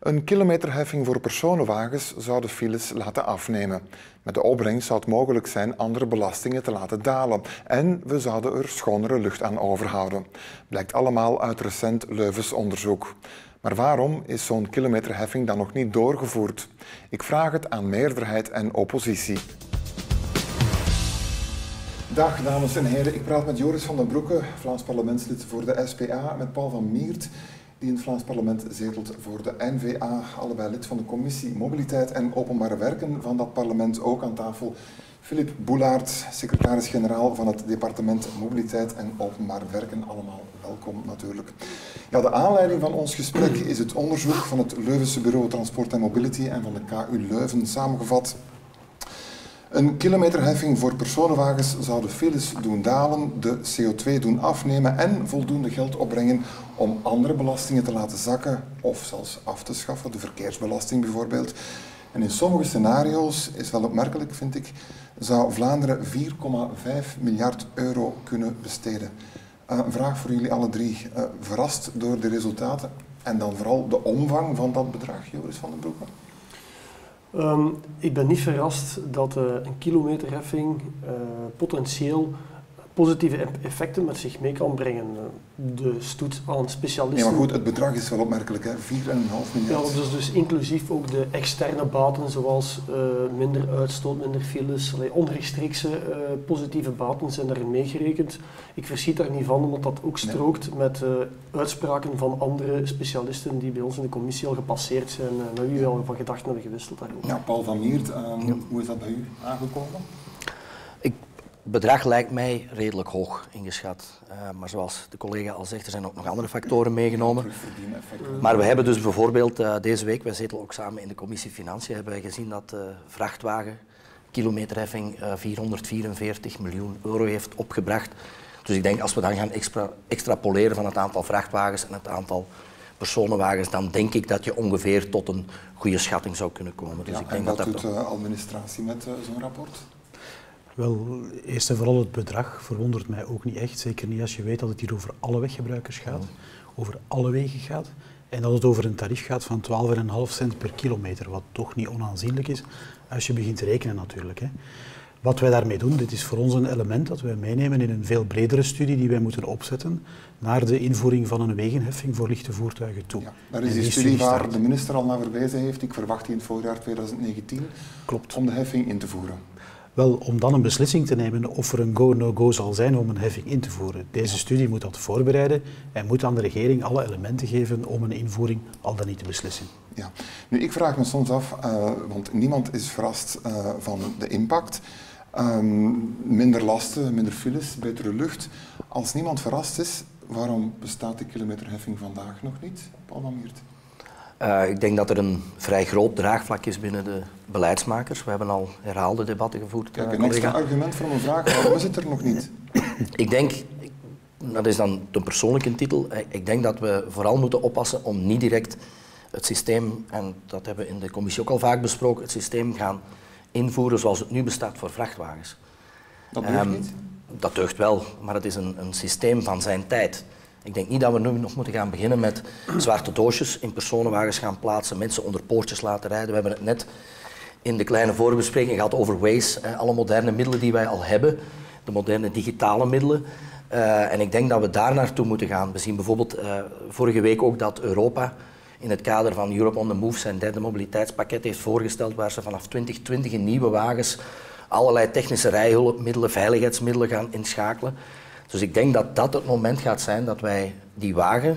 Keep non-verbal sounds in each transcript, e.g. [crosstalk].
Een kilometerheffing voor personenwagens zou de files laten afnemen. Met de opbrengst zou het mogelijk zijn andere belastingen te laten dalen en we zouden er schonere lucht aan overhouden. Blijkt allemaal uit recent Leuvens onderzoek. Maar waarom is zo'n kilometerheffing dan nog niet doorgevoerd? Ik vraag het aan meerderheid en oppositie. Dag dames en heren, ik praat met Joris van den Broeke, Vlaams parlementslid voor de SPA, met Paul van Miert, die in het Vlaams parlement zetelt voor de NVA, allebei lid van de commissie Mobiliteit en Openbare Werken van dat parlement, ook aan tafel. Philip Boulaert, secretaris-generaal van het departement Mobiliteit en Openbaar Werken, allemaal welkom natuurlijk. Ja, de aanleiding van ons gesprek is het onderzoek van het Leuvense Bureau Transport en Mobility en van de KU Leuven samengevat een kilometerheffing voor personenwagens zou de files doen dalen, de CO2 doen afnemen en voldoende geld opbrengen om andere belastingen te laten zakken of zelfs af te schaffen, de verkeersbelasting bijvoorbeeld. En in sommige scenario's, is wel opmerkelijk vind ik, zou Vlaanderen 4,5 miljard euro kunnen besteden. Uh, een vraag voor jullie alle drie. Uh, verrast door de resultaten en dan vooral de omvang van dat bedrag, Joris van den Broeke? Um, ik ben niet verrast dat uh, een kilometerheffing uh, potentieel positieve effecten met zich mee kan brengen. De stoet aan specialisten. Ja, maar goed, het bedrag is wel opmerkelijk, hè? 4,5 miljard. Ja, dus, dus inclusief ook de externe baten, zoals uh, minder uitstoot, minder files, allee, onrechtstreekse uh, positieve baten zijn daarin meegerekend. Ik verschiet daar niet van, omdat dat ook strookt nee. met uh, uitspraken van andere specialisten die bij ons in de commissie al gepasseerd zijn, met wie we al van gedachten hebben gewisseld daarover. Ja, Paul van Miert, ja. hoe is dat bij u aangekomen? Het bedrag lijkt mij redelijk hoog ingeschat. Uh, maar zoals de collega al zegt, er zijn ook nog andere factoren meegenomen. Maar we hebben dus bijvoorbeeld uh, deze week, wij zetelen ook samen in de commissie Financiën, hebben wij gezien dat de vrachtwagen kilometerheffing uh, 444 miljoen euro heeft opgebracht. Dus ik denk als we dan gaan extra, extrapoleren van het aantal vrachtwagens en het aantal personenwagens, dan denk ik dat je ongeveer tot een goede schatting zou kunnen komen. Dus ja, ik denk en wat dat doet de administratie met zo'n rapport? Wel, eerst en vooral het bedrag verwondert mij ook niet echt. Zeker niet als je weet dat het hier over alle weggebruikers gaat, over alle wegen gaat. En dat het over een tarief gaat van 12,5 cent per kilometer, wat toch niet onaanzienlijk is als je begint te rekenen natuurlijk. Hè. Wat wij daarmee doen, dit is voor ons een element dat wij meenemen in een veel bredere studie die wij moeten opzetten naar de invoering van een wegenheffing voor lichte voertuigen toe. Ja, daar is die, die studie waar de minister al naar verwezen heeft. Ik verwacht die in het voorjaar 2019 Klopt. om de heffing in te voeren. Wel, om dan een beslissing te nemen of er een go-no-go zal zijn om een heffing in te voeren. Deze studie moet dat voorbereiden en moet aan de regering alle elementen geven om een invoering al dan niet te beslissen. Ja, nu ik vraag me soms af, uh, want niemand is verrast uh, van de impact. Um, minder lasten, minder files, betere lucht. Als niemand verrast is, waarom bestaat die kilometerheffing vandaag nog niet, Paul van? Uh, ik denk dat er een vrij groot draagvlak is binnen de beleidsmakers. We hebben al herhaalde debatten gevoerd. Kijk, een extra argument voor mijn vraag, waarom is het er nog niet? ik denk, dat is dan een persoonlijke titel, ik denk dat we vooral moeten oppassen om niet direct het systeem, en dat hebben we in de commissie ook al vaak besproken, het systeem gaan invoeren zoals het nu bestaat voor vrachtwagens. Dat deugt um, niet? Dat deugt wel, maar het is een, een systeem van zijn tijd. Ik denk niet dat we nu nog moeten gaan beginnen met zwarte doosjes in personenwagens gaan plaatsen, mensen onder poortjes laten rijden. We hebben het net in de kleine voorbespreking gehad over Waze, alle moderne middelen die wij al hebben, de moderne digitale middelen. Uh, en ik denk dat we daar naartoe moeten gaan. We zien bijvoorbeeld uh, vorige week ook dat Europa in het kader van Europe on the Move zijn derde mobiliteitspakket heeft voorgesteld waar ze vanaf 2020 in nieuwe wagens allerlei technische rijhulpmiddelen, veiligheidsmiddelen gaan inschakelen. Dus ik denk dat dat het moment gaat zijn dat wij die wagen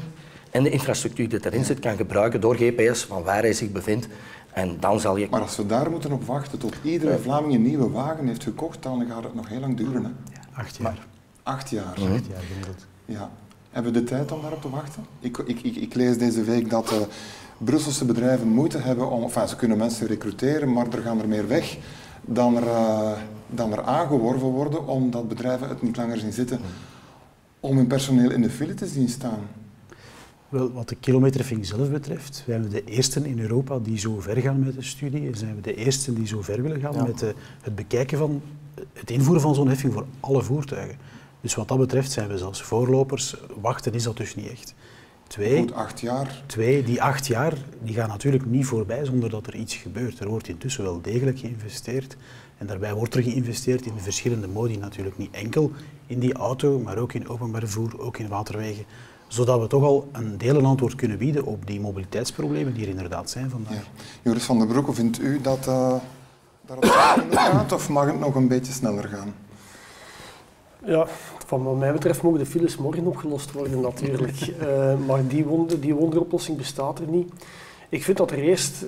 en de infrastructuur die erin zit kan gebruiken door GPS van waar hij zich bevindt. En dan zal je... Maar als we daar moeten op wachten tot iedere Vlaming een nieuwe wagen heeft gekocht, dan gaat het nog heel lang duren. Hè? Ja, acht jaar. Maar, acht jaar. Mm -hmm. Acht jaar gemiddeld. Ja. Hebben we de tijd om daarop te wachten? Ik, ik, ik, ik lees deze week dat uh, Brusselse bedrijven moeite hebben om... Enfin, ze kunnen mensen recruteren, maar er gaan er meer weg dan er, uh, dan er aangeworven worden, omdat bedrijven het niet langer zien zitten om hun personeel in de file te zien staan. Wel, wat de kilometerheffing zelf betreft, zijn we de eerste in Europa die zo ver gaan met de studie. En zijn we de eerste die zo ver willen gaan ja. met de, het bekijken van het invoeren van zo'n heffing voor alle voertuigen. Dus wat dat betreft zijn we zelfs voorlopers. Wachten is dat dus niet echt. Twee, Goed acht jaar. twee, die acht jaar die gaan natuurlijk niet voorbij zonder dat er iets gebeurt. Er wordt intussen wel degelijk geïnvesteerd. En daarbij wordt er geïnvesteerd in verschillende modi natuurlijk. Niet enkel in die auto, maar ook in openbaar vervoer, ook in waterwegen. Zodat we toch al een delen antwoord kunnen bieden op die mobiliteitsproblemen die er inderdaad zijn vandaag. Ja. Joris van der Broek, hoe vindt u dat, uh, dat het gaat [coughs] of mag het nog een beetje sneller gaan? Ja, van wat mij betreft mogen de files morgen opgelost worden natuurlijk. uh, [laughs] maar die, wonder, die wonderoplossing bestaat er niet. Ik vind dat er eerst,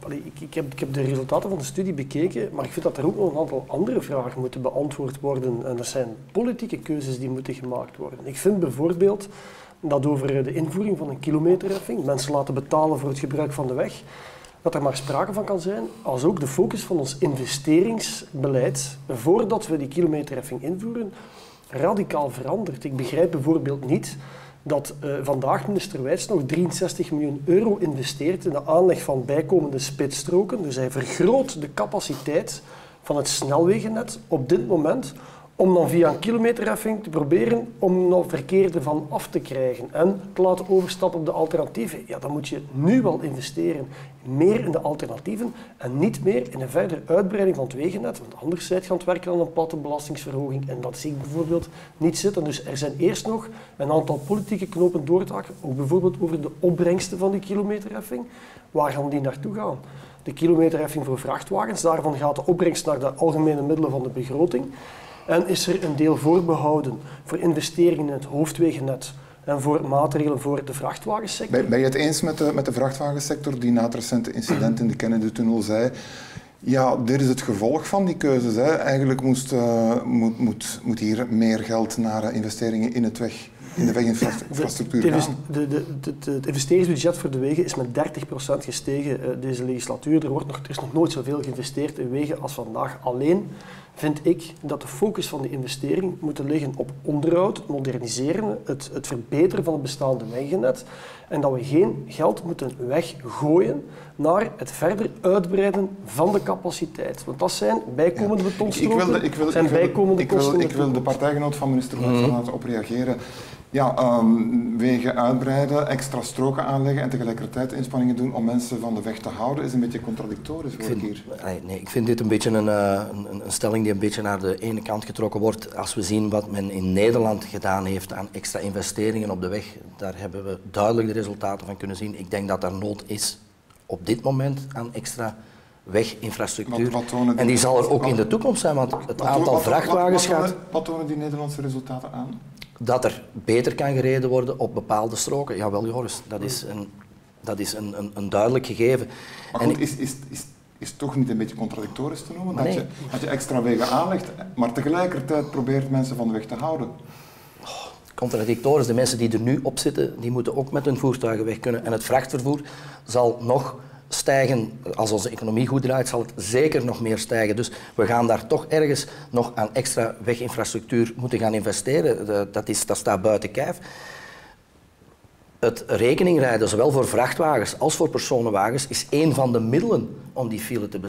allee, ik, ik, heb, ik heb de resultaten van de studie bekeken, maar ik vind dat er ook nog een aantal andere vragen moeten beantwoord worden. En dat zijn politieke keuzes die moeten gemaakt worden. Ik vind bijvoorbeeld dat over de invoering van een kilometerheffing, mensen laten betalen voor het gebruik van de weg, dat er maar sprake van kan zijn als ook de focus van ons investeringsbeleid, voordat we die kilometerheffing invoeren, radicaal verandert. Ik begrijp bijvoorbeeld niet dat uh, vandaag minister Wijs nog 63 miljoen euro investeert in de aanleg van bijkomende spitsstroken. Dus hij vergroot de capaciteit van het snelwegennet op dit moment om dan via een kilometerheffing te proberen om nog verkeer ervan af te krijgen en te laten overstappen op de alternatieven. Ja, dan moet je nu wel investeren meer in de alternatieven en niet meer in een verdere uitbreiding van het wegennet, want anders zijt je aan het werken aan een platte belastingsverhoging en dat zie ik bijvoorbeeld niet zitten. Dus er zijn eerst nog een aantal politieke knopen door te hakken, ook bijvoorbeeld over de opbrengsten van die kilometerheffing. Waar gaan die naartoe gaan? De kilometerheffing voor vrachtwagens, daarvan gaat de opbrengst naar de algemene middelen van de begroting. En is er een deel voorbehouden voor investeringen in het hoofdwegennet en voor maatregelen voor de vrachtwagensector. Ben, ben je het eens met de, met de vrachtwagensector die na het recente incident in de Kennedy-tunnel zei ja, dit is het gevolg van die keuzes. Hè. Eigenlijk moest, uh, moet, moet, moet hier meer geld naar investeringen in het weg in de weginfrastructuur de, de, de, de, Het investeringsbudget voor de wegen is met 30% gestegen uh, deze legislatuur. Er, wordt nog, er is nog nooit zoveel geïnvesteerd in wegen als vandaag. Alleen vind ik dat de focus van de investering moet liggen op onderhoud, moderniseren, het, het verbeteren van het bestaande wegennet. En dat we geen geld moeten weggooien naar het verder uitbreiden van de capaciteit. Want dat zijn bijkomende ja. betonstroken, ik wil, ik wil, zijn ik wil, bijkomende ik wil, kosten. Ik wil de partijgenoot van minister Wijs mm laten op reageren. Ja, um, wegen uitbreiden, extra stroken aanleggen en tegelijkertijd inspanningen doen om mensen van de weg te houden, is een beetje contradictorisch, ik vind, hier. Nee, ik vind dit een beetje een, een, een, stelling die een beetje naar de ene kant getrokken wordt. Als we zien wat men in Nederland gedaan heeft aan extra investeringen op de weg, daar hebben we duidelijk de resultaten van kunnen zien. Ik denk dat er nood is op dit moment aan extra weginfrastructuur. Wat, wat en die zal er ook in de toekomst zijn, want het aantal vrachtwagens gaat... Wat tonen die Nederlandse resultaten aan? Dat er beter kan gereden worden op bepaalde stroken. Jawel, Joris, dat is een, dat is een, een, een duidelijk gegeven. Maar goed, is, is, is, is toch niet een beetje contradictorisch te noemen? Dat, je, dat je extra wegen aanlegt, maar tegelijkertijd probeert mensen van de weg te houden. Contradictorisch. De mensen die er nu op zitten, die moeten ook met hun voertuigen weg kunnen. En het vrachtvervoer zal nog stijgen. Als onze economie goed draait, zal het zeker nog meer stijgen. Dus we gaan daar toch ergens nog aan extra weginfrastructuur moeten gaan investeren. Dat, is, dat staat buiten kijf. Het rekeningrijden, zowel voor vrachtwagens als voor personenwagens, is één van de middelen om die file te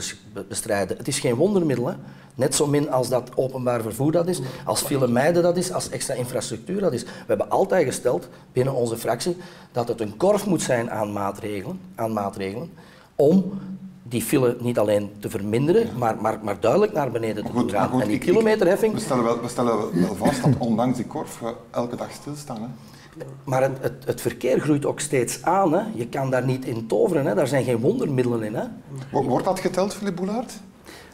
bestrijden. Het is geen wondermiddel, hè? net zo min als dat openbaar vervoer dat is, als file mijden dat is, als extra infrastructuur dat is. We hebben altijd gesteld binnen onze fractie dat het een korf moet zijn aan maatregelen, aan maatregelen om die file niet alleen te verminderen, ja. maar, maar, maar duidelijk naar beneden te goed, gaan. Goed, en die ik, kilometerheffing... we, stellen wel, we stellen wel vast dat ondanks die korf we elke dag stilstaan. Hè? Maar het, het, het, verkeer groeit ook steeds aan. Hè. Je kan daar niet in toveren. Hè. Daar zijn geen wondermiddelen in. Hè. Wordt dat geteld, Philip Boulaert?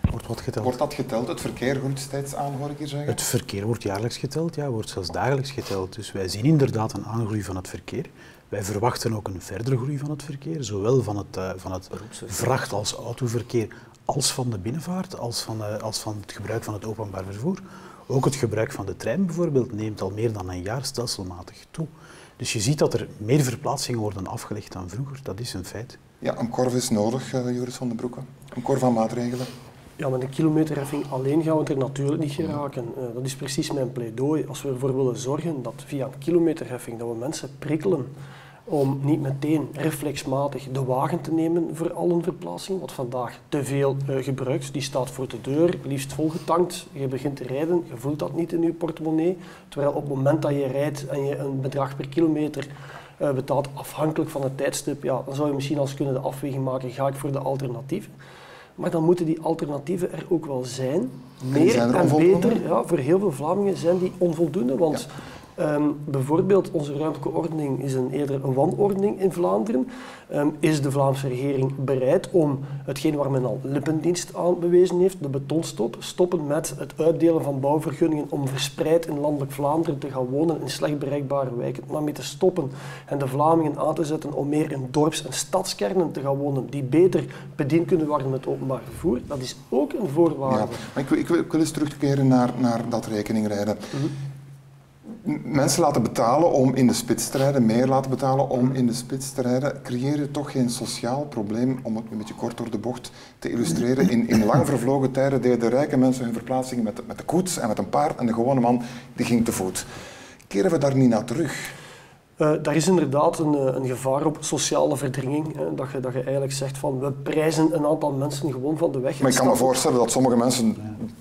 Wordt wat geteld. Wordt dat geteld? Het verkeer groeit steeds aan, hoor ik hier zeggen? Het verkeer wordt jaarlijks geteld, ja, wordt zelfs dagelijks geteld. Dus wij zien inderdaad een aangroei van het verkeer. Wij verwachten ook een verdere groei van het verkeer, zowel van het, uh, van het vracht- als autoverkeer, als van de binnenvaart, als van, uh, als van het gebruik van het openbaar vervoer. Ook het gebruik van de trein bijvoorbeeld neemt al meer dan een jaar stelselmatig toe. Dus je ziet dat er meer verplaatsingen worden afgelegd dan vroeger, dat is een feit. Ja, een korf is nodig, uh, Joris van den Broeke. Een korf aan maatregelen. Ja, met een kilometerheffing alleen gaan we er natuurlijk niet geraken. Uh, dat is precies mijn pleidooi. Als we ervoor willen zorgen dat via een kilometerheffing dat we mensen prikkelen om niet meteen reflexmatig de wagen te nemen voor al een verplaatsing, wat vandaag te veel uh, gebruikt. Die staat voor de deur, liefst volgetankt. Je begint te rijden, je voelt dat niet in je portemonnee. Terwijl op het moment dat je rijdt en je een bedrag per kilometer uh, betaalt afhankelijk van het tijdstip, ja, dan zou je misschien als kunnen de afweging maken, ga ik voor de alternatieven. Maar dan moeten die alternatieven er ook wel zijn. Meer en, beter. Ja, voor heel veel Vlamingen zijn die onvoldoende. Want Ehm, bijvoorbeeld, onze ruimtelijke ordening is een, eerder een wanordning in Vlaanderen. Um, is de Vlaamse regering bereid om hetgeen waar men al lippendienst aan bewezen heeft, de betonstop, stoppen met het uitdelen van bouwvergunningen om verspreid in landelijk Vlaanderen te gaan wonen in slecht bereikbare wijken, maar mee te stoppen en de Vlamingen aan te zetten om meer in dorps- en stadskernen te gaan wonen, die beter bediend kunnen worden met openbaar vervoer, dat is ook een voorwaarde. Ja, maar ik, wil, ik, wil, ik wil eens terugkeren naar, naar dat rekeningrijden. Mm mensen laten betalen om in de spits te rijden, meer laten betalen om in de spits te rijden, creëer je toch geen sociaal probleem, om het een beetje kort door de bocht te illustreren. In, in lang vervlogen tijden deden de rijke mensen hun verplaatsingen met, met de koets en met een paard en de gewone man die ging te voet. Keren we daar niet naar terug? Uh, daar is inderdaad een, eh, een, gevaar op sociale verdringing. Hè, dat, je, dat je eigenlijk zegt van we prijzen een aantal mensen gewoon van de weg. Maar ik kan me voorstellen dat sommige mensen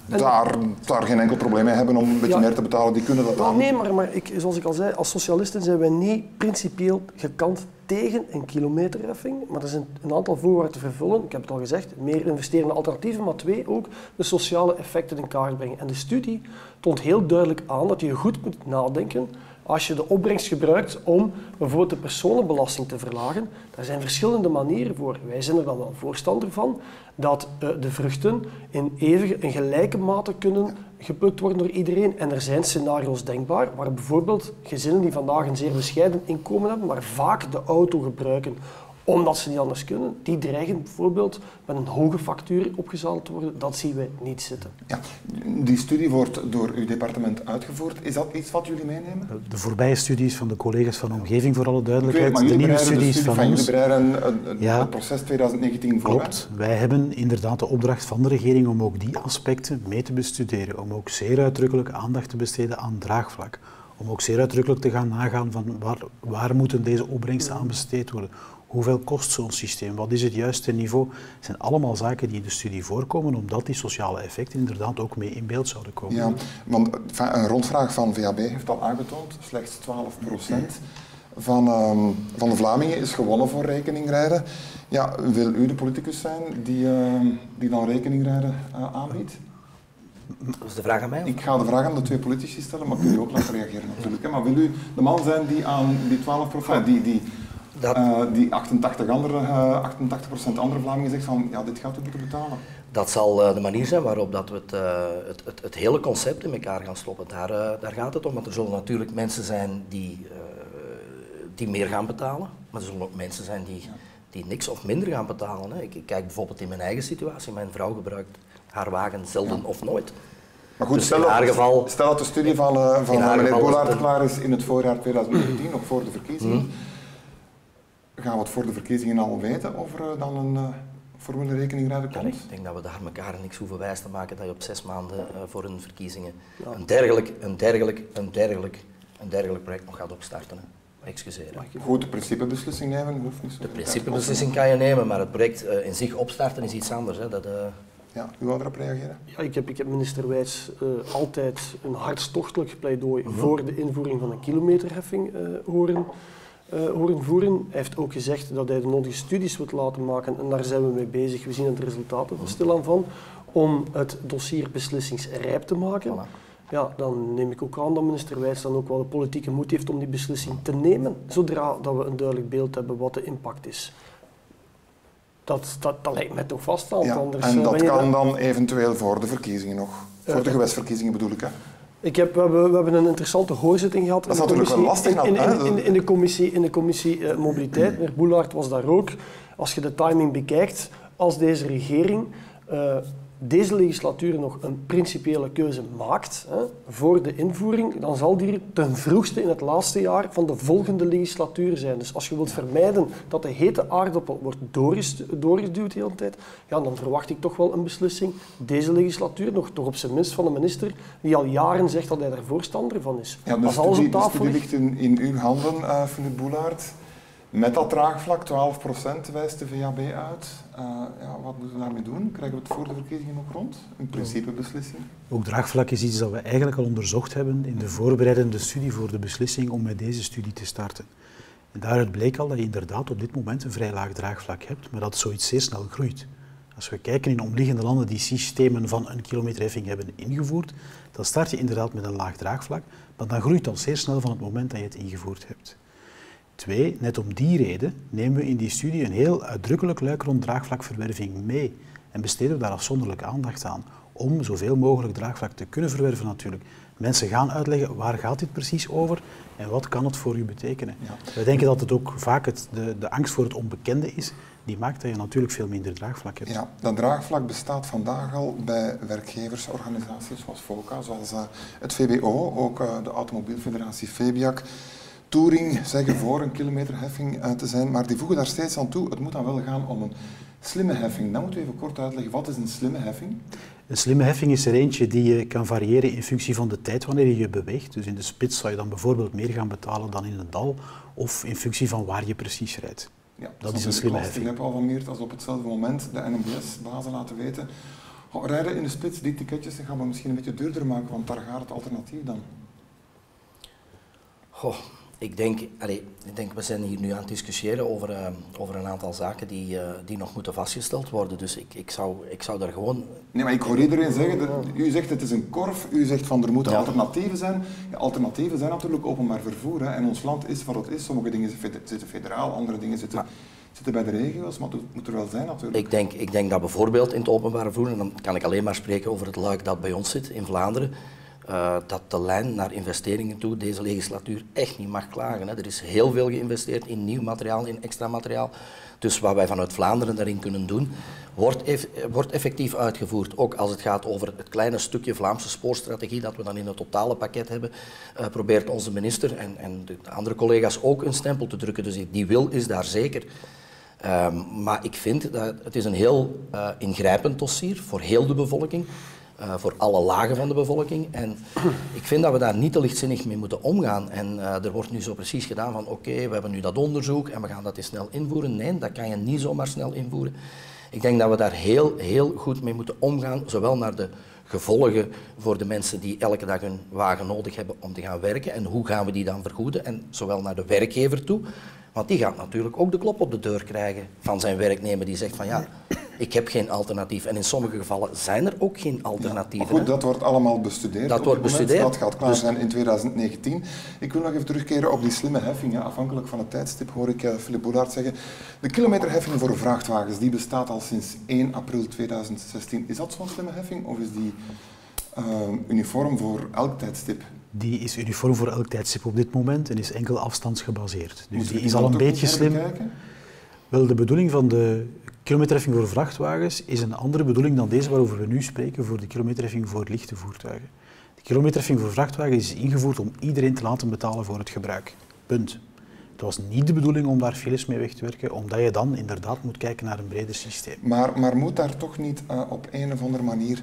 daar, daar geen enkel probleem mee hebben om een beetje meer te betalen. Die kunnen dat aan. Nee, maar, maar ik, zoals ik al zei, als socialisten zijn wij niet principieel gekant tegen een kilometerheffing. Maar er zijn een aantal voorwaarden te vervullen. Ik heb het al gezegd, meer investeren in alternatieven, maar twee, ook de sociale effecten in kaart brengen. En de studie toont heel duidelijk aan dat je goed moet nadenken als je de opbrengst gebruikt om bijvoorbeeld de personenbelasting te verlagen, daar zijn verschillende manieren voor. Wij zijn er dan wel voorstander van dat uh, de vruchten in even, in gelijke mate kunnen geplukt worden door iedereen. En er zijn scenario's denkbaar waar bijvoorbeeld gezinnen die vandaag een zeer bescheiden inkomen hebben, maar vaak de auto gebruiken omdat ze niet anders kunnen. Die dreigen bijvoorbeeld met een hoge factuur opgezaald te worden. Dat zien wij niet zitten. Ja, die studie wordt door uw departement uitgevoerd. Is dat iets wat jullie meenemen? De voorbije studies van de collega's van Omgeving, voor alle duidelijkheid. de nieuwe studies van, van ons. Jullie bereiden ja, het proces 2019 voor. Klopt. Wij hebben inderdaad de opdracht van de regering om ook die aspecten mee te bestuderen. Om ook zeer uitdrukkelijk aandacht te besteden aan draagvlak om ook zeer uitdrukkelijk te gaan nagaan van waar, waar moeten deze opbrengsten aan besteed worden. Hoeveel kost zo'n systeem? Wat is het juiste niveau? Het zijn allemaal zaken die in de studie voorkomen, omdat die sociale effecten inderdaad ook mee in beeld zouden komen. Ja, want een rondvraag van VAB heeft al aangetoond, slechts 12% van, um, van de Vlamingen is gewonnen voor rekeningrijden. Ja, wil u de politicus zijn die, uh, die dan rekeningrijden uh, aanbiedt? Dat is de vraag aan mij? Ik ga de vraag aan de twee politici stellen, maar kun u ook laten reageren natuurlijk. Maar wil u de man zijn die aan die 12% die, die dat, uh, die 88, andere, uh, 88% andere Vlamingen zegt van ja, dit gaat u moeten betalen. Dat zal uh, de manier zijn waarop dat we het, eh, het, het, het, hele concept in elkaar gaan stoppen. Daar, daar gaat het om. Want er zullen natuurlijk mensen zijn die, die meer gaan betalen. Maar er zullen ook mensen zijn die, die niks of minder gaan betalen. Hè. Ik, ik, kijk bijvoorbeeld in mijn eigen situatie. Mijn vrouw gebruikt haar wagen zelden of nooit. Maar goed, dus stel, dat, geval, stel dat de studie van, van meneer Bollaert klaar is in het voorjaar 2019, nog voor de verkiezingen. Mhm gaan we het voor de verkiezingen al weten of er dan een uh, formule rekeningrijder komt? ik denk dat we daar elkaar niks hoeven wijs te maken dat je op zes maanden uh, voor een verkiezingen een, dergelijk, een, dergelijk, een, dergelijk, een dergelijk project nog gaat opstarten. Excuseer. Goed, de principebeslissing nemen hoeft niet zo. De principebeslissing kan je nemen, maar het project uh, in zich opstarten is iets anders. Hè. Dat, ja, u wou erop reageren? Ja, ik heb, ik heb minister Wijs altijd een hartstochtelijk pleidooi mhm. voor de invoering van een kilometerheffing horen uh, horen voeren. Hij heeft ook gezegd dat hij de nodige studies wil laten maken en daar zijn we mee bezig. We zien het resultaten er stilaan van om het dossier beslissingsrijp te maken. Ja, dan neem ik ook aan dat minister Wijs dan ook wel de politieke moed heeft om die beslissing te nemen, zodra dat we een duidelijk beeld hebben wat de impact is. Dat, dat, dat lijkt mij toch vast Ja, anders, en eh, dat kan dan eventueel voor de verkiezingen nog. Voor de gewestverkiezingen bedoel ik, hè? Ik heb, we, hebben, we hebben een interessante hoorzitting gehad. Dat is natuurlijk wel lastig. In, in, in, in, de commissie, in de commissie uh, Mobiliteit. Meneer Boelaert was daar ook. Als je de timing bekijkt, als deze regering uh, deze legislatuur nog een principiële keuze maakt hè, voor de invoering, dan zal die ten vroegste in het laatste jaar van de volgende legislatuur zijn. Dus als je wilt vermijden dat de hete aardappel wordt doorgeduwd de hele tijd, ja, dan verwacht ik toch wel een beslissing deze legislatuur, nog toch op zijn minst van de minister, die al jaren zegt dat hij daar voorstander van is. Ja, dus als alles op tafel ligt in, in uw handen, uh, Philip Boulaert. Met dat draagvlak, 12% wijst de VAB uit. Uh, ja, wat moeten we daarmee doen? Krijgen we het voor de verkiezingen nog rond? Een principebeslissing? Ook draagvlak is iets dat we eigenlijk al onderzocht hebben in de voorbereidende studie voor de beslissing om met deze studie te starten. En daaruit bleek al dat je inderdaad op dit moment een vrij laag draagvlak hebt, maar dat zoiets zeer snel groeit. Als we kijken in omliggende landen die systemen van een kilometerheffing hebben ingevoerd, dan start je inderdaad met een laag draagvlak, maar dan groeit al zeer snel van het moment dat je het ingevoerd hebt. Twee, net om die reden nemen we in die studie een heel uitdrukkelijk luik rond draagvlakverwerving mee en besteden we daar afzonderlijk aandacht aan om zoveel mogelijk draagvlak te kunnen verwerven natuurlijk. Mensen gaan uitleggen waar gaat dit precies over en wat kan het voor u betekenen. Ja. We denken dat het ook vaak het, de, de angst voor het onbekende is die maakt dat je natuurlijk veel minder draagvlak hebt. Ja, dat draagvlak bestaat vandaag al bij werkgeversorganisaties zoals FOCA, zoals uh, het VBO, ook uh, de Automobielfederatie FEBIAC. Touring zeggen voor een kilometerheffing uh, te zijn, maar die voegen daar steeds aan toe. Het moet dan wel gaan om een slimme heffing. Dan moeten we even kort uitleggen, wat is een slimme heffing? Een slimme heffing is er eentje die je kan variëren in functie van de tijd wanneer je je beweegt. Dus in de spits zou je dan bijvoorbeeld meer gaan betalen dan in het dal, of in functie van waar je precies rijdt. Ja, dat, is een slimme heffing. Ik heb al van meer als op hetzelfde moment de NMBS-bazen laten weten. rijden in de spits, die ticketjes gaan we misschien een beetje duurder maken, want daar gaat het alternatief dan. Goh, ik denk, allez, ik denk, we zijn hier nu aan het discussiëren over, uh, over een aantal zaken die, uh, die nog moeten vastgesteld worden. Dus ik, ik, zou, ik zou daar gewoon... Nee, maar ik hoor iedereen zeggen, dat, u zegt het is een korf, u zegt van er moeten alternatieven zijn. Ja, alternatieven zijn natuurlijk openbaar vervoer. Hè. En ons land is wat het is. Sommige dingen zitten federaal, andere dingen zitten... zitten bij de regio's, maar het moet er wel zijn natuurlijk. Ik denk, ik denk dat bijvoorbeeld in het openbaar vervoer, en dan kan ik alleen maar spreken over het luik dat bij ons zit in Vlaanderen, uh, dat de lijn naar investeringen toe deze legislatuur echt niet mag klagen. Hè. Er is heel veel geïnvesteerd in nieuw materiaal, in extra materiaal. Dus wat wij vanuit Vlaanderen daarin kunnen doen, wordt, wordt effectief uitgevoerd. Ook als het gaat over het kleine stukje Vlaamse spoorstrategie dat we dan in het totale pakket hebben, uh, probeert onze minister en, en de andere collega's ook een stempel te drukken. Dus die wil is daar zeker. Um, maar ik vind dat het is een heel uh, ingrijpend dossier voor heel de bevolking. Uh, voor alle lagen van de bevolking. En ik vind dat we daar niet te lichtzinnig mee moeten omgaan. En uh, er wordt nu zo precies gedaan van oké, we hebben nu dat onderzoek en we gaan dat eens snel invoeren. Nee, dat kan je niet zomaar snel invoeren. Ik denk dat we daar heel, heel goed mee moeten omgaan, zowel naar de gevolgen voor de mensen die elke dag een wagen nodig hebben om te gaan werken en hoe gaan we die dan vergoeden en zowel naar de werkgever toe, want die gaat natuurlijk ook de klop op de deur krijgen van zijn werknemer die zegt van ja, ik heb geen alternatief. En in sommige gevallen zijn er ook geen alternatieven. Ja, goed, dat wordt allemaal bestudeerd. Dat wordt bestudeerd. Dat gaat klaar dus... zijn in 2019. Ik wil nog even terugkeren op die slimme heffing. Afhankelijk van het tijdstip hoor ik uh, Philip Boulaert zeggen. De kilometerheffing voor vrachtwagens die bestaat al sinds 1 april 2016. Is dat zo'n slimme heffing of is die uh, uniform voor elk tijdstip? Die is uniform voor elk tijdstip op dit moment en is enkel afstandsgebaseerd. Dus die is al een beetje slim. Wel, de bedoeling van de kilometerheffing voor vrachtwagens is een andere bedoeling dan deze waarover we nu spreken voor de kilometerheffing voor lichte voertuigen. De kilometerheffing voor vrachtwagens is ingevoerd om iedereen te laten betalen voor het gebruik. Punt. Het was niet de bedoeling om daar files mee weg te werken, omdat je dan inderdaad moet kijken naar een breder systeem. Maar, maar moet daar toch niet uh, op een of andere manier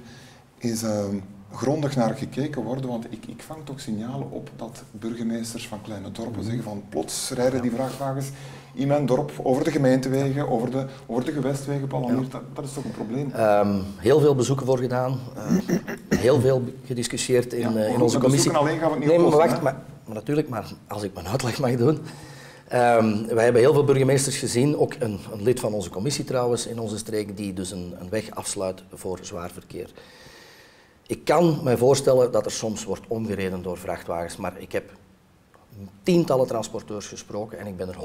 is, uh, grondig naar gekeken worden? Want ik, ik vang toch signalen op dat burgemeesters van kleine dorpen mm. zeggen van plots rijden die vrachtwagens in mijn dorp over de gemeentewegen, over de, over de gewestwegen, ja. dat, dat, is toch een probleem? Um, heel veel bezoeken voor gedaan, uh, heel veel gediscussieerd in, uh, in onze commissie. alleen gaan we het niet nee, maar wacht, maar, maar, natuurlijk, maar als ik mijn uitleg mag doen. Um, wij hebben heel veel burgemeesters gezien, ook een, een, lid van onze commissie trouwens, in onze streek, die dus een, een weg afsluit voor zwaar verkeer. Ik kan me voorstellen dat er soms wordt omgereden door vrachtwagens, maar ik heb tientallen transporteurs gesproken en ik ben er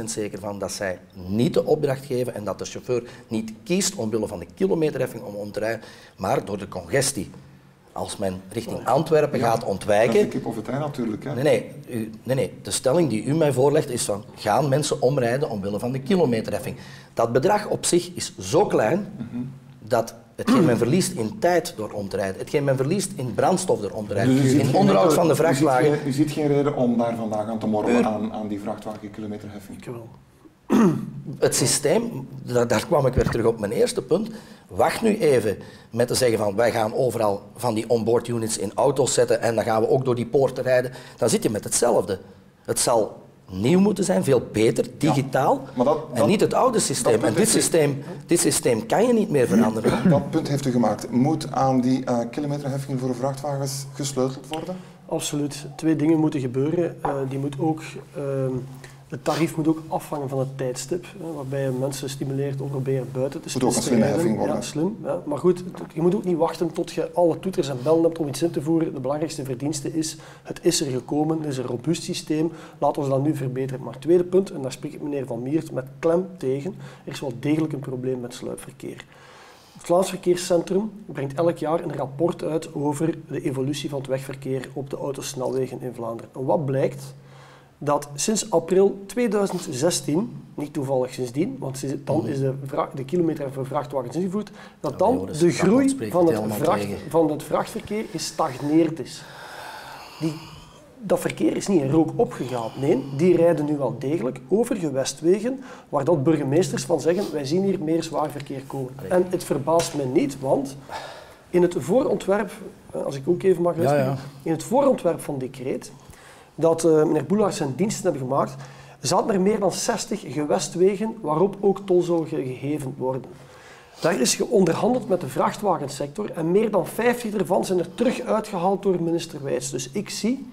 100% zeker van dat zij niet de opdracht geven en dat de chauffeur niet kiest omwille van de kilometerheffing om om te rijden, maar door de congestie. Als men richting Antwerpen ja, gaat ontwijken... Dat is de kip of het ei natuurlijk. Hè? Nee, nee, u, nee, nee. De stelling die u mij voorlegt is van gaan mensen omrijden omwille van de kilometerheffing. Dat bedrag op zich is zo klein mm -hmm. Dat Hetgeen men verliest in tijd door om te rijden. Hetgeen men verliest in brandstof door om te rijden. Dus in onderhoud van de vrachtwagen. U ziet, geen, u ziet geen reden om daar vandaag aan te morren aan, aan die vrachtwagenkilometerheffing. Ik wel. Het systeem, daar, daar, kwam ik weer terug op mijn eerste punt. Wacht nu even met te zeggen van wij gaan overal van die onboard units in auto's zetten en dan gaan we ook door die poorten rijden. Dan zit je met hetzelfde. Het zal nieuw moeten zijn, veel beter, digitaal. Ja, dat, en dat, niet het oude systeem. En dit systeem, dit systeem kan je niet meer veranderen. Dat punt heeft u gemaakt. Moet aan die uh, kilometerheffing voor vrachtwagens gesleuteld worden? Absoluut. Twee dingen moeten gebeuren. Uh, die moet ook uh, Het tarief moet ook afhangen van het tijdstip, hè, waarbij je mensen stimuleert om proberen buiten te Moet ook een slimme heffing worden. Ja, slim. Ja. Maar goed, je moet ook niet wachten tot je alle toeters en bellen hebt om iets in te voeren. De belangrijkste verdienste is, het is er gekomen, het is een robuust systeem, laten we dat nu verbeteren. Maar tweede punt, en daar spreek ik meneer Van Miert met klem tegen, er is wel degelijk een probleem met sluipverkeer. Het Vlaams Verkeerscentrum brengt elk jaar een rapport uit over de evolutie van het wegverkeer op de autosnelwegen in Vlaanderen. En wat blijkt? Dat sinds april 2016, niet toevallig sindsdien, want dan is de, de kilometer voor vrachtwagens ingevoerd, dat dan de groei van het, vracht, van het vrachtverkeer gestagneerd is. Die, dat verkeer is niet in rook opgegaan. Nee, die rijden nu wel degelijk over gewestwegen waar dat burgemeesters van zeggen wij zien hier meer zwaar verkeer komen. En het verbaast me niet, want in het voorontwerp, eh, als ik ook even mag ja. in het voorontwerp van decreet dat eh, meneer Boelaert zijn diensten hebben gemaakt, zaten er meer dan 60 gewestwegen waarop ook tol zou ge- geheven worden. Daar is onderhandeld met de vrachtwagensector en meer dan 50 ervan zijn er terug uitgehaald door minister Wijts. Dus ik zie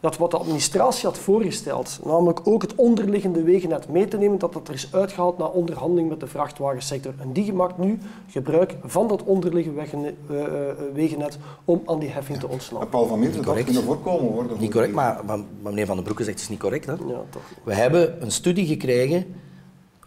dat wat de administratie had voorgesteld, namelijk ook het onderliggende wegennet mee te nemen, dat dat er is uitgehaald na onderhandeling met de vrachtwagensector. En die maakt nu gebruik van dat onderliggende wegen- eh, eh, wegennet om aan die heffing te En ontsnappen. Paul van Meer, dat kunnen voorkomen worden. Niet correct, maar meneer Van den Broeke zegt het is niet correct. Hè? Ja, toch. We hebben een studie gekregen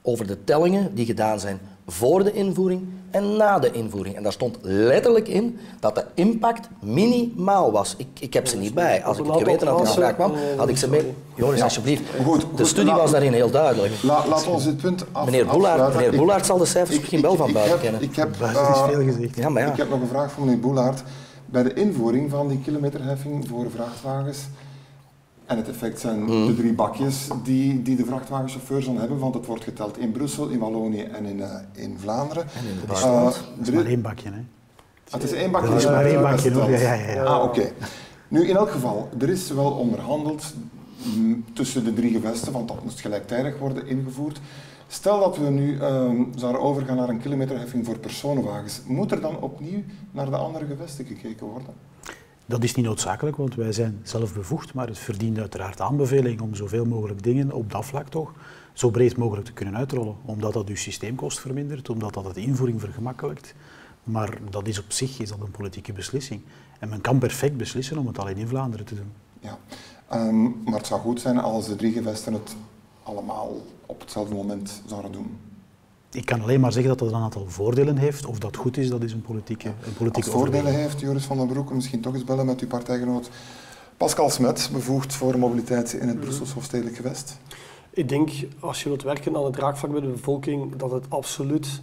over de tellingen die gedaan zijn voor de invoering en na de invoering. En daar stond letterlijk in dat de impact minimaal was. Ik, ik heb ze niet bij. Als ik het geweten had de vraag kwam, had ik ze mee. Joris, Ja. alsjeblieft. Goed, De goed, studie laat- was daarin heel duidelijk. La, laat ons dit punt af, Meneer Boelaert, afsluiten. meneer Boelaert zal de cijfers ik- misschien ik- wel van ik buiten heb- kennen. Ik heb, Buiten is eh, veel gezegd. Ja, maar ja. Ik heb nog een vraag voor meneer Boelaert. Bij de invoering van die kilometerheffing voor vrachtwagens en het effect zijn Mhm. de drie bakjes die, die de vrachtwagenchauffeurs dan hebben, want het wordt geteld in Brussel, in Wallonië en in, eh, in Vlaanderen. En in het Eh, is maar één bakje. Hè. het is één bakje. Dat is maar één bakje, hoor. Ja, ja, ja. Ah, oké. Nu, in elk geval, er is wel onderhandeld tussen de drie gevesten, want dat moest gelijktijdig worden ingevoerd. Stel dat we nu ehm, zouden overgaan naar een kilometerheffing voor personenwagens, moet er dan opnieuw naar de andere gevesten gekeken worden? Dat is niet noodzakelijk, want wij zijn zelf bevoegd, maar het verdient uiteraard aanbeveling om zoveel mogelijk dingen op dat vlak toch zo breed mogelijk te kunnen uitrollen. Omdat dat uw systeemkost vermindert, omdat dat de invoering vergemakkelijkt. Maar dat is op zich is dat een politieke beslissing. En men kan perfect beslissen om het alleen in Vlaanderen te doen. Ja. Ehm, maar het zou goed zijn als de drie gevesten het allemaal op hetzelfde moment zouden doen. Ik kan alleen maar zeggen dat dat een aantal voordelen heeft. Of dat goed is, dat is een politieke, een Als politieke voordelen heeft, Joris van den Broek, misschien toch eens bellen met uw partijgenoot Pascal Smet, bevoegd voor mobiliteit in het Brussels Hofstedelijk gewest. Ik denk, als je wilt werken aan het draagvlak bij de bevolking, dat het absoluut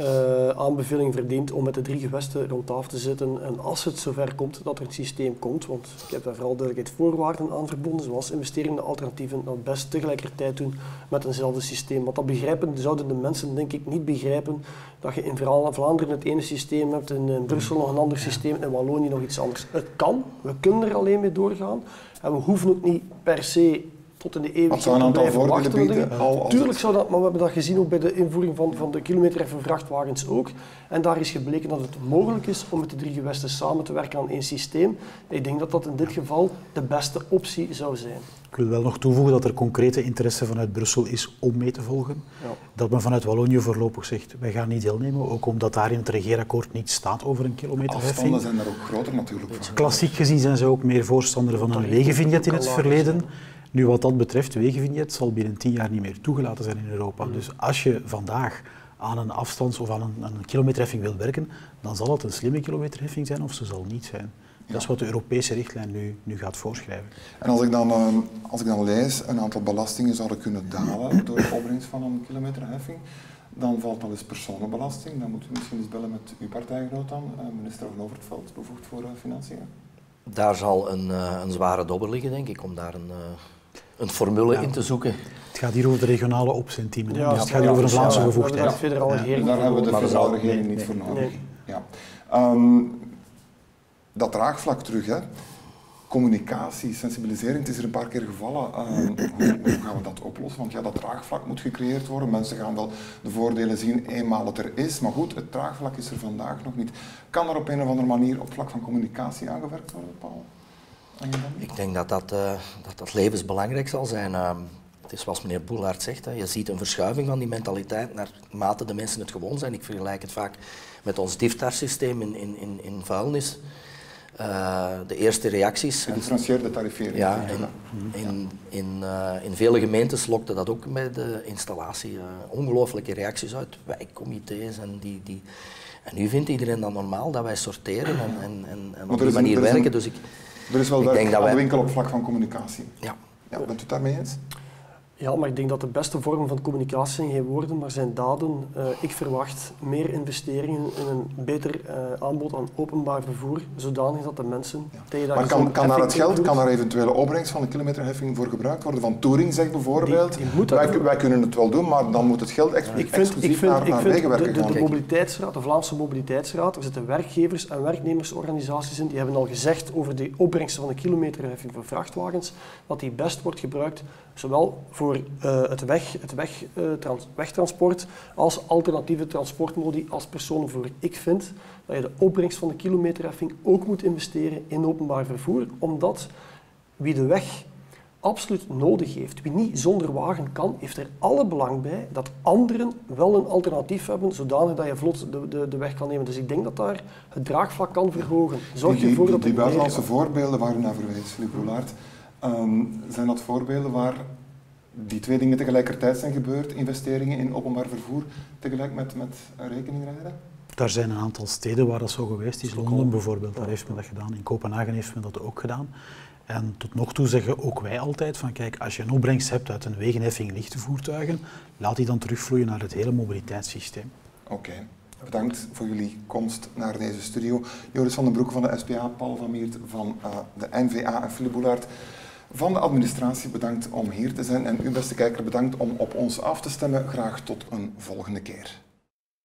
eh, aanbeveling verdient om met de drie gewesten rond tafel te zitten. En als het zover komt dat er een systeem komt, want ik heb daar vooral duidelijkheid voorwaarden aan verbonden, zoals investerende alternatieven, dat best tegelijkertijd doen met eenzelfde systeem. Want dat begrijpen zouden de mensen denk ik niet begrijpen, dat je in Vla- Vlaanderen het ene systeem hebt, in, in Brussel nog een ander systeem en in Wallonië nog iets anders. Het kan, we kunnen er alleen mee doorgaan en we hoeven ook niet per se tot in de eeuwigheid zou een aantal wachten. bieden? Al, Tuurlijk zou dat, maar we hebben dat gezien ook bij de invoering van, van de kilometerheffing vrachtwagens ook. En daar is gebleken dat het mogelijk is om met de drie gewesten samen te werken aan één systeem. Ik denk dat dat in dit geval de beste optie zou zijn. Ik wil wel nog toevoegen dat er concrete interesse vanuit Brussel is om mee te volgen. Ja. Dat men vanuit Wallonië voorlopig zegt, wij gaan niet deelnemen, ook omdat daar in het regeerakkoord niet staat over een afstanden kilometerheffing. zijn daar ook groter natuurlijk. voor. Klassiek gezien zijn ze ook meer voorstander van een wegenvignet in het verleden. Nu wat dat betreft, wegenvignet zal binnen tien jaar niet meer toegelaten zijn in Europa. Dus als je vandaag aan een afstands- of aan een, aan een kilometerheffing wil werken, dan zal het een slimme kilometerheffing zijn of ze zal niet zijn. Dat is wat de Europese richtlijn nu, nu gaat voorschrijven. En als ik, dan, ehm, als ik dan lees, een aantal belastingen zouden kunnen dalen door de opbrengst van een kilometerheffing, dan valt dat eens personenbelasting. Dan moeten we misschien eens bellen met uw partijgenoot dan, eh, minister van Overtveld, bevoegd voor eh, Financiën. Daar zal een, eh, een zware dobber liggen, denk ik, om daar een, eh, een formule Ja. in te zoeken. Het gaat hier over de regionale opzentiemen. hè. Ja, dus het ja, gaat hier over een ja, Vlaamse ja, hebben daar federale regering daar hebben we de federale regering nee, niet voor nodig. Nee. Ja. Ehm, dat draagvlak terug, hè. communicatie, sensibilisering, het is er een paar keer gevallen. Ehm, hoe, hoe gaan we dat oplossen? Want ja, dat draagvlak moet gecreëerd worden. Mensen gaan wel de voordelen zien eenmaal het er is, maar goed, het draagvlak is er vandaag nog niet. Kan er op een of andere manier op vlak van communicatie aangewerkt worden, Paul? Ik denk dat dat, eh, dat, dat levensbelangrijk zal zijn. Ehm, het is zoals meneer Boelaert zegt, hè, je ziet een verschuiving van die mentaliteit naarmate de mensen het gewoon zijn. Ik vergelijk het vaak met ons DIFTAR-systeem in, in, in, in vuilnis. Uh, de eerste reacties. Gedifferentieerde tarifering. Ja, in, in, in, uh, in, vele gemeentes lokte dat ook bij de installatie uh, ongelooflijke reacties uit, wijkcomité's en die, die, en nu vindt iedereen dat normaal dat wij sorteren en, en, en, en op die manier werken. Een, dus ik, er is wel werk aan de winkel op vlak van communicatie. Ja. ja. Bent u het daarmee eens? Ja, maar ik denk dat de beste vorm van communicatie zijn geen woorden, maar zijn daden. Uh, ik verwacht meer investeringen in een beter uh, aanbod aan openbaar vervoer, zodanig dat de mensen ja. tegen dat Maar kan, kan daar het geld, kan daar eventuele opbrengst van de kilometerheffing voor gebruikt worden? Van Touring zegt bijvoorbeeld, die, die wij, wij, kunnen het wel doen, maar dan moet het geld ex ik vind, exclusief ik vind, naar, ik naar vind wegenwerken de, de, gaan. de, mobiliteitsraad, de Vlaamse Mobiliteitsraad, er zitten werkgevers- en werknemersorganisaties in, die hebben al gezegd over de opbrengsten van de kilometerheffing voor vrachtwagens, dat die best wordt gebruikt, zowel voor uh, het weg, het weg, uh, trans, wegtransport als alternatieve transportmodi als personenvervoer. Ik vind dat je de opbrengst van de kilometerheffing ook moet investeren in openbaar vervoer, omdat wie de weg absoluut nodig heeft, wie niet zonder wagen kan, heeft er alle belang bij dat anderen wel een alternatief hebben, zodanig dat je vlot de, de, de weg kan nemen. Dus ik denk dat daar het draagvlak kan verhogen. Zorg die, ervoor die, dat die het buitenlandse voorbeelden waar u naar Luc Boulaert, um, zijn dat voorbeelden waar die twee dingen tegelijkertijd zijn gebeurd, investeringen in openbaar vervoer tegelijk met, met rekeningrijden? Daar zijn een aantal steden waar dat zo geweest is. Londen bijvoorbeeld, daar heeft men dat gedaan. In Kopenhagen heeft men dat ook gedaan. En tot nog toe zeggen ook wij altijd van kijk, als je een opbrengst hebt uit een wegenheffing lichte voertuigen, laat die dan terugvloeien naar het hele mobiliteitssysteem. Oké. Okay. Bedankt voor jullie komst naar deze studio. Joris van den Broek van de SPA, Paul van Miert van uh, de NVA en Philip Boulaert van de administratie bedankt om hier te zijn. En u, beste kijker, bedankt om op ons af te stemmen. Graag tot een volgende keer.